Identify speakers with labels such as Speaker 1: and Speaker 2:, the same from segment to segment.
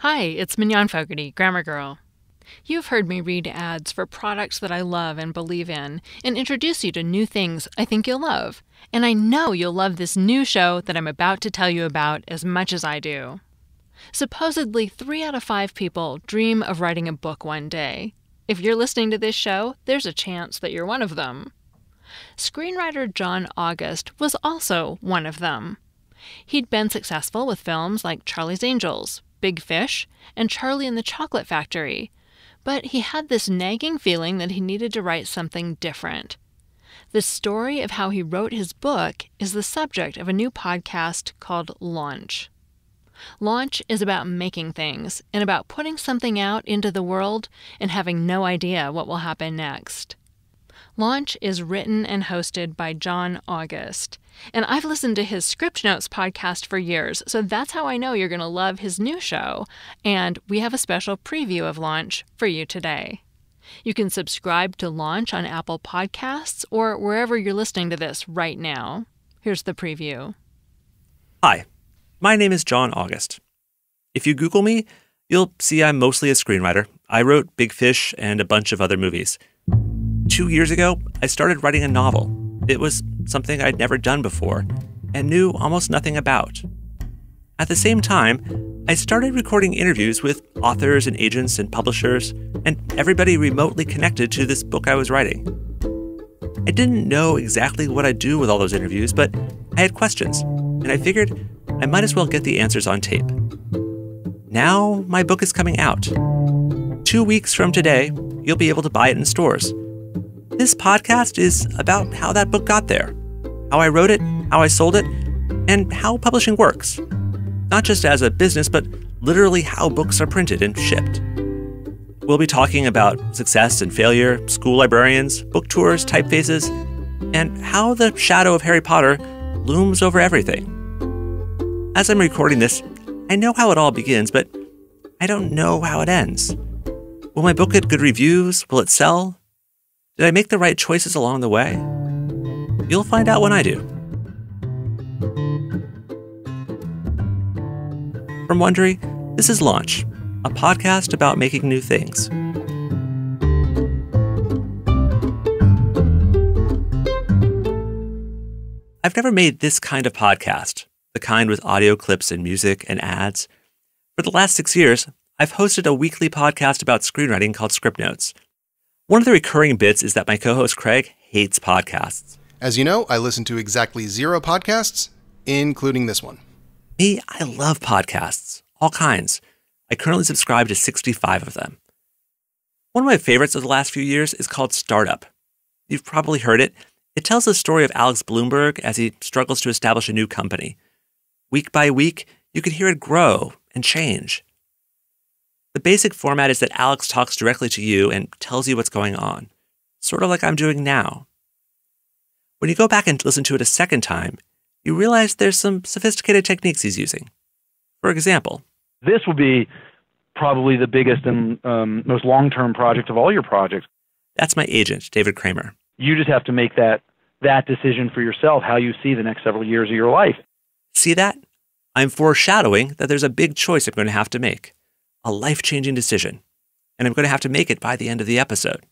Speaker 1: Hi, it's Mignon Fogarty, Grammar Girl. You've heard me read ads for products that I love and believe in, and introduce you to new things I think you'll love. And I know you'll love this new show that I'm about to tell you about as much as I do. Supposedly, three out of five people dream of writing a book one day. If you're listening to this show, there's a chance that you're one of them. Screenwriter John August was also one of them. He'd been successful with films like Charlie's Angels, Big Fish, and Charlie and the Chocolate Factory, but he had this nagging feeling that he needed to write something different. The story of how he wrote his book is the subject of a new podcast called Launch. Launch is about making things and about putting something out into the world and having no idea what will happen next. Launch is written and hosted by John August. And I've listened to his Scriptnotes podcast for years, so that's how I know you're going to love his new show. And we have a special preview of Launch for you today. You can subscribe to Launch on Apple Podcasts or wherever you're listening to this right now. Here's the preview.
Speaker 2: Hi, my name is John August. If you Google me, you'll see I'm mostly a screenwriter. I wrote Big Fish and a bunch of other movies. Two years ago, I started writing a novel. It was something I'd never done before and knew almost nothing about. At the same time, I started recording interviews with authors and agents and publishers and everybody remotely connected to this book I was writing. I didn't know exactly what I'd do with all those interviews, but I had questions, and I figured I might as well get the answers on tape. Now, my book is coming out. Two weeks from today, you'll be able to buy it in stores. This podcast is about how that book got there, how I wrote it, how I sold it, and how publishing works. Not just as a business, but literally how books are printed and shipped. We'll be talking about success and failure, school librarians, book tours, typefaces, and how the shadow of Harry Potter looms over everything. As I'm recording this, I know how it all begins, but I don't know how it ends. Will my book get good reviews? Will it sell? Did I make the right choices along the way? You'll find out when I do. From Wondery, this is Launch, a podcast about making new things. I've never made this kind of podcast, the kind with audio clips and music and ads. For the last six years, I've hosted a weekly podcast about screenwriting called Scriptnotes. One of the recurring bits is that my co host Craig hates podcasts.
Speaker 3: As you know, I listen to exactly zero podcasts, including this one.
Speaker 2: Me, I love podcasts, all kinds. I currently subscribe to 65 of them. One of my favorites of the last few years is called Startup. You've probably heard it. It tells the story of Alex Blumberg as he struggles to establish a new company. Week by week, you can hear it grow and change. The basic format is that Alex talks directly to you and tells you what's going on, sort of like I'm doing now. When you go back and listen to it a second time, you realize there's some sophisticated techniques he's using. For example,
Speaker 4: this will be probably the biggest and um, most long term project of all your projects.
Speaker 2: That's my agent, David Kramer.
Speaker 4: You just have to make that, that decision for yourself, how you see the next several years of your life.
Speaker 2: See that? I'm foreshadowing that there's a big choice I'm going to have to make a life changing decision, and I'm going to have to make it by the end of the episode.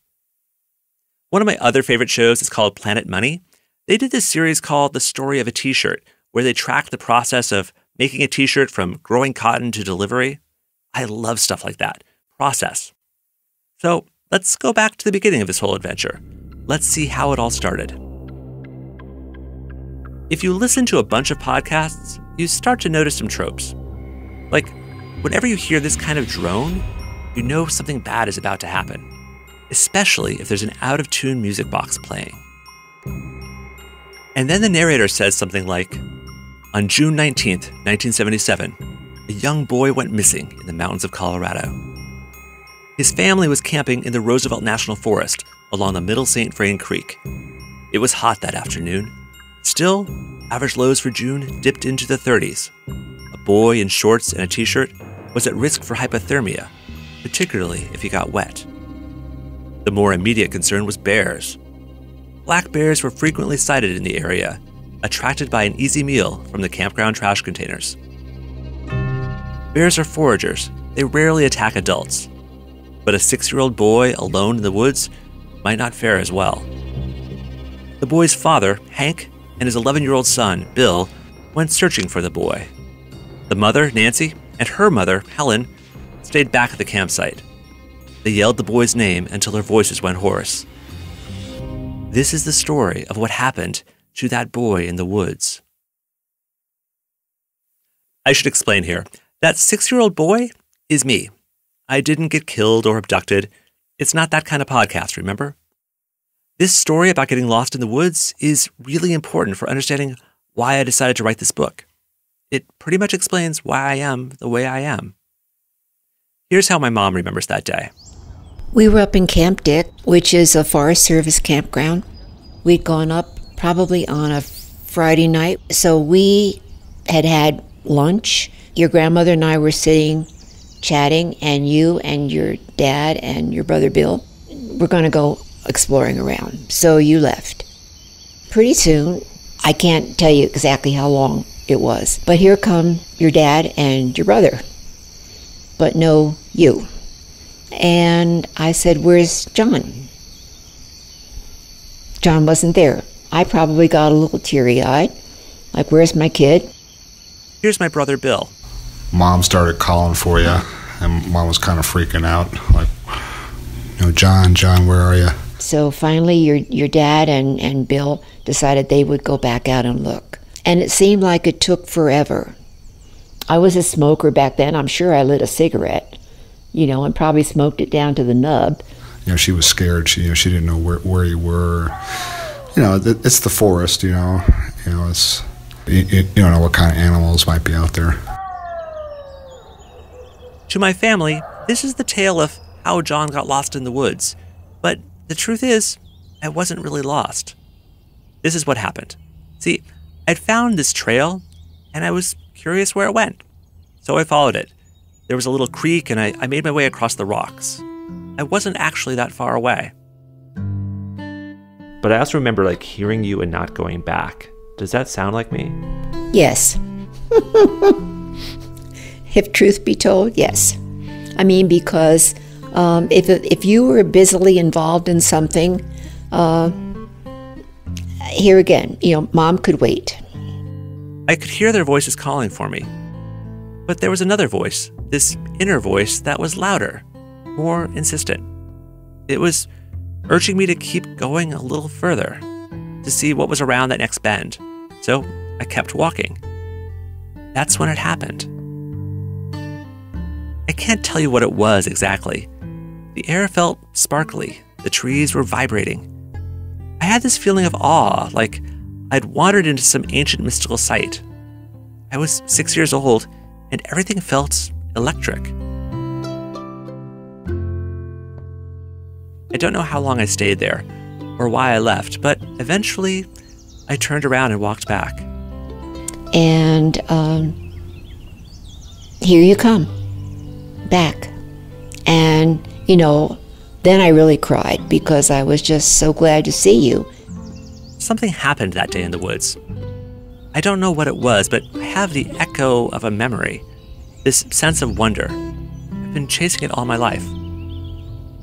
Speaker 2: One of my other favorite shows is called Planet Money. They did this series called The Story of a T shirt, where they track the process of making a t shirt from growing cotton to delivery. I love stuff like that process. So let's go back to the beginning of this whole adventure. Let's see how it all started. If you listen to a bunch of podcasts, you start to notice some tropes. Like Whenever you hear this kind of drone, you know something bad is about to happen, especially if there's an out of tune music box playing. And then the narrator says something like On June 19, 1977, a young boy went missing in the mountains of Colorado. His family was camping in the Roosevelt National Forest along the Middle St. Vrain Creek. It was hot that afternoon. Still, average lows for June dipped into the 30s. A boy in shorts and a t shirt was at risk for hypothermia, particularly if he got wet. The more immediate concern was bears. Black bears were frequently sighted in the area, attracted by an easy meal from the campground trash containers. Bears are foragers, they rarely attack adults. But a six year old boy alone in the woods might not fare as well. The boy's father, Hank, and his 11 year old son, Bill, went searching for the boy. The mother, Nancy, and her mother, Helen, stayed back at the campsite. They yelled the boy's name until their voices went hoarse. This is the story of what happened to that boy in the woods. I should explain here that six year old boy is me. I didn't get killed or abducted. It's not that kind of podcast, remember? This story about getting lost in the woods is really important for understanding why I decided to write this book. It pretty much explains why I am the way I am. Here's how my mom remembers that day.
Speaker 5: We were up in Camp Dick, which is a Forest Service campground. We'd gone up probably on a Friday night, so we had had lunch. Your grandmother and I were sitting chatting, and you and your dad and your brother Bill were going to go exploring around. So you left. Pretty soon, I can't tell you exactly how long it was, but here come your dad and your brother, but no you. And I said, Where's John? John wasn't there. I probably got a little teary eyed, like, Where's my kid?
Speaker 2: Here's my brother Bill.
Speaker 6: Mom started calling for you, and mom was kind of freaking out, like, you know, John, John, where are you?
Speaker 5: So finally, your, your dad and, and Bill decided they would go back out and look. And it seemed like it took forever. I was a smoker back then. I'm sure I lit a cigarette, you know, and probably smoked it down to the nub.
Speaker 6: You know, she was scared. She, you know, she didn't know where, where you were. You know, it's the forest. You know, you know, it's you, you don't know what kind of animals might be out there.
Speaker 2: To my family, this is the tale of how John got lost in the woods. But the truth is, I wasn't really lost. This is what happened. See, I'd found this trail and I was curious where it went. So I followed it. There was a little creek and I, I made my way across the rocks. I wasn't actually that far away. But I also remember like hearing you and not going back. Does that sound like me?
Speaker 5: Yes. if truth be told, yes. I mean, because um, if, if you were busily involved in something, uh, here again, you know, mom could wait.
Speaker 2: I could hear their voices calling for me. But there was another voice, this inner voice that was louder, more insistent. It was urging me to keep going a little further, to see what was around that next bend. So I kept walking. That's when it happened. I can't tell you what it was exactly. The air felt sparkly, the trees were vibrating. I had this feeling of awe, like I'd wandered into some ancient mystical site. I was six years old, and everything felt electric. I don't know how long I stayed there or why I left, but eventually I turned around and walked back.
Speaker 5: And um, here you come, back. And, you know, then I really cried because I was just so glad to see you.
Speaker 2: Something happened that day in the woods. I don't know what it was, but I have the echo of a memory, this sense of wonder. I've been chasing it all my life.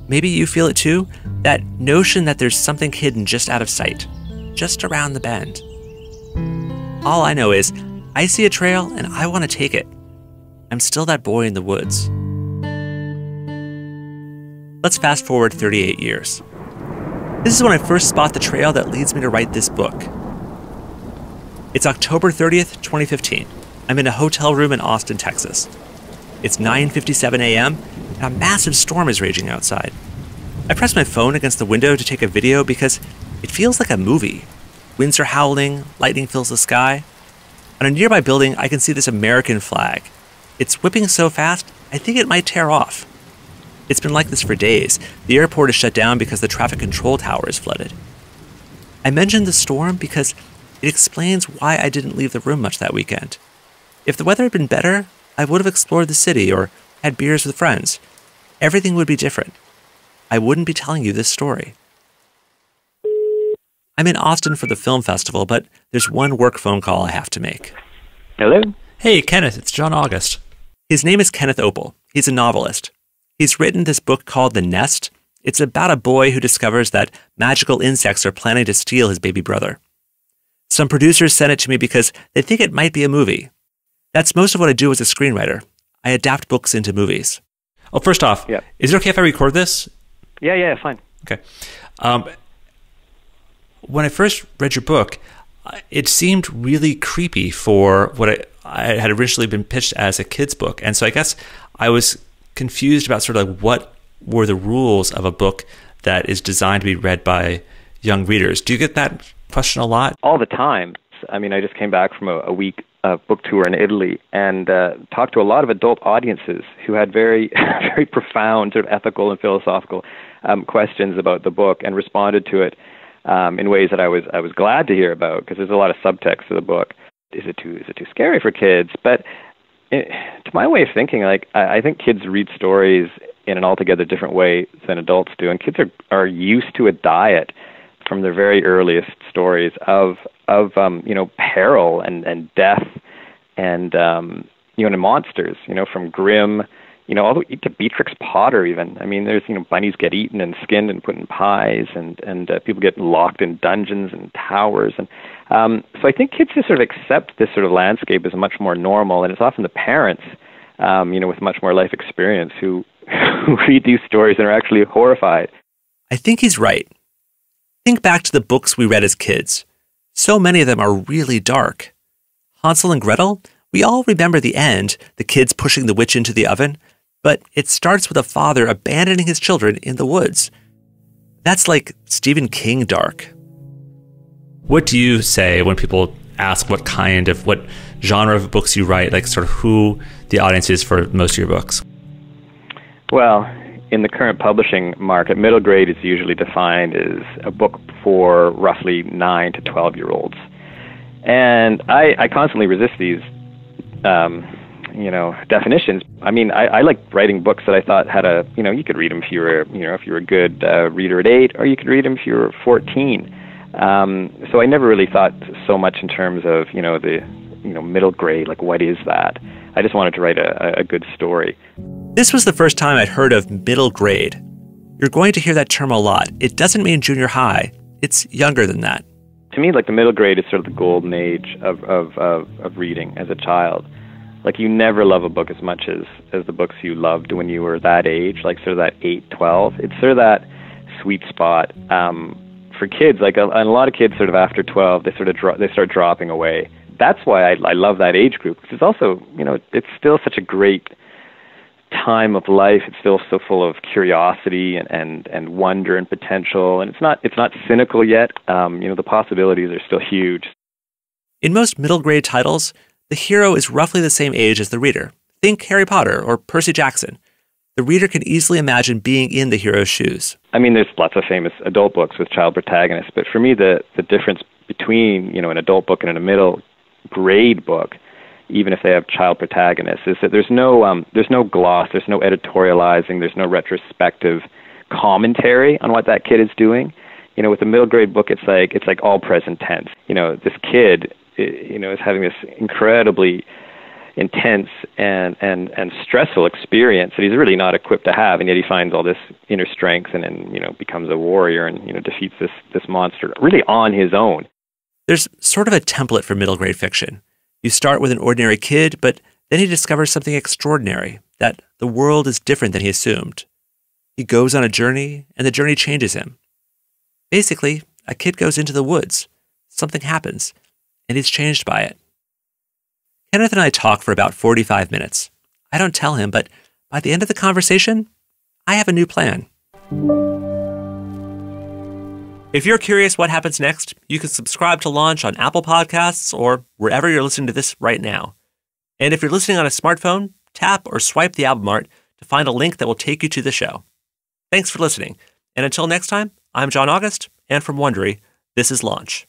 Speaker 2: Maybe you feel it too? That notion that there's something hidden just out of sight, just around the bend. All I know is I see a trail and I want to take it. I'm still that boy in the woods. Let's fast forward 38 years. This is when I first spot the trail that leads me to write this book. It's October 30th, 2015. I'm in a hotel room in Austin, Texas. It's 9:57 a.m. and a massive storm is raging outside. I press my phone against the window to take a video because it feels like a movie. Winds are howling, lightning fills the sky. On a nearby building, I can see this American flag. It's whipping so fast, I think it might tear off. It's been like this for days. The airport is shut down because the traffic control tower is flooded. I mentioned the storm because it explains why I didn't leave the room much that weekend. If the weather had been better, I would have explored the city or had beers with friends. Everything would be different. I wouldn't be telling you this story. I'm in Austin for the film festival, but there's one work phone call I have to make.
Speaker 4: Hello?
Speaker 2: Hey, Kenneth, it's John August. His name is Kenneth Oppel. He's a novelist. He's written this book called The Nest. It's about a boy who discovers that magical insects are planning to steal his baby brother. Some producers sent it to me because they think it might be a movie. That's most of what I do as a screenwriter. I adapt books into movies. Oh, first off,
Speaker 7: Yeah.
Speaker 2: is it okay if I record this?
Speaker 7: Yeah, yeah, fine.
Speaker 2: Okay. Um, when I first read your book, it seemed really creepy for what I, I had originally been pitched as a kid's book. And so I guess I was confused about sort of like what were the rules of a book that is designed to be read by young readers. Do you get that question a lot?
Speaker 7: all the time. I mean, I just came back from a, a week uh, book tour in Italy and uh, talked to a lot of adult audiences who had very, very profound sort of ethical and philosophical um, questions about the book and responded to it um, in ways that I was I was glad to hear about because there's a lot of subtext to the book. Is it too is it too scary for kids? But it, to my way of thinking, like I, I think kids read stories in an altogether different way than adults do, and kids are are used to a diet from their very earliest stories of of um, you know peril and and death and um, you know and monsters. You know from Grimm, you know all the way to Beatrix Potter. Even I mean, there's you know bunnies get eaten and skinned and put in pies, and and uh, people get locked in dungeons and towers. And um, so I think kids just sort of accept this sort of landscape as much more normal, and it's often the parents. Um, you know, with much more life experience, who who read these stories and are actually horrified.
Speaker 2: I think he's right. Think back to the books we read as kids. So many of them are really dark. Hansel and Gretel, we all remember the end, the kids pushing the witch into the oven, but it starts with a father abandoning his children in the woods. That's like Stephen King dark. What do you say when people ask what kind of, what genre of books you write, like sort of who the audience is for most of your books?
Speaker 7: Well, in the current publishing market, middle grade is usually defined as a book for roughly 9 to 12 year olds. And I, I constantly resist these, um, you know, definitions. I mean, I, I like writing books that I thought had a, you know, you could read them if you were, you know, if you were a good uh, reader at 8, or you could read them if you were 14. Um, so I never really thought so much in terms of, you know, the, you know, middle grade, like what is that? I just wanted to write a, a good story.
Speaker 2: This was the first time I'd heard of middle grade. You're going to hear that term a lot. It doesn't mean junior high, it's younger than that.
Speaker 7: to me, like the middle grade is sort of the golden age of, of, of, of reading as a child. Like you never love a book as much as, as the books you loved when you were that age, like sort of that 8, 12. It's sort of that sweet spot um, for kids. Like a, a lot of kids sort of after 12, they sort of dro- they start dropping away. That's why I, I love that age group. Because it's also, you know, it's still such a great time of life. It's still so full of curiosity and, and, and wonder and potential. And it's not it's not cynical yet. Um, you know, the possibilities are still huge.
Speaker 2: In most middle grade titles, the hero is roughly the same age as the reader. Think Harry Potter or Percy Jackson. The reader can easily imagine being in the hero's shoes.
Speaker 7: I mean, there's lots of famous adult books with child protagonists, but for me, the the difference between you know an adult book and a middle grade book, even if they have child protagonists, is that there's no um, there's no gloss, there's no editorializing, there's no retrospective commentary on what that kid is doing. You know, with a middle grade book, it's like it's like all present tense. You know, this kid, you know, is having this incredibly intense and and and stressful experience that he's really not equipped to have and yet he finds all this inner strength and then you know becomes a warrior and you know defeats this this monster really on his own
Speaker 2: There's sort of a template for middle grade fiction. You start with an ordinary kid, but then he discovers something extraordinary that the world is different than he assumed. He goes on a journey, and the journey changes him. Basically, a kid goes into the woods, something happens, and he's changed by it. Kenneth and I talk for about 45 minutes. I don't tell him, but by the end of the conversation, I have a new plan. If you're curious what happens next, you can subscribe to Launch on Apple Podcasts or wherever you're listening to this right now. And if you're listening on a smartphone, tap or swipe the album art to find a link that will take you to the show. Thanks for listening. And until next time, I'm John August, and from Wondery, this is Launch.